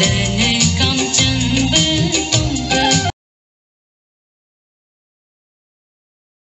Dene